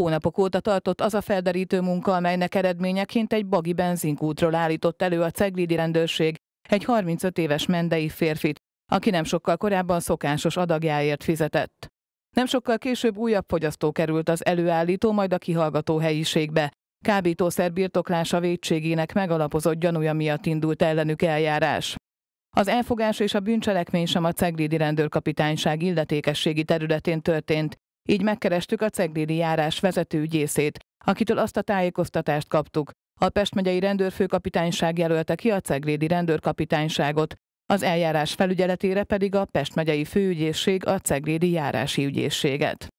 Hónapok óta tartott az a felderítő munka, amelynek eredményeként egy bagi benzinkútról állított elő a ceglidi rendőrség egy 35 éves mendei férfit, aki nem sokkal korábban szokásos adagjáért fizetett. Nem sokkal később újabb fogyasztó került az előállító, majd a kihallgató helyiségbe. Kábítószer birtoklása védségének megalapozott gyanúja miatt indult ellenük eljárás. Az elfogás és a bűncselekmény sem a Ceglédi rendőrkapitányság illetékességi területén történt, így megkerestük a Ceglédi járás vezetőügyészét, akitől azt a tájékoztatást kaptuk. A Pest megyei rendőrfőkapitányság jelölte ki a Ceglédi rendőrkapitányságot, az eljárás felügyeletére pedig a Pest megyei főügyészség a Ceglédi járási ügyészséget.